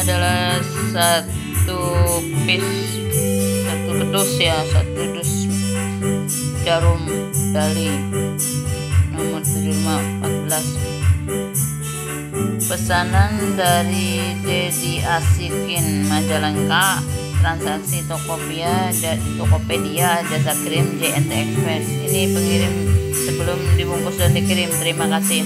adalah satu piece satu dus ya satu dus jarum dali nomor 7514 pesanan dari Dedi Asikin Majalengka transaksi Tokopedia dan Tokopedia jasa kirim JNT Express. Ini pengirim sebelum dibungkus dan dikirim. Terima kasih.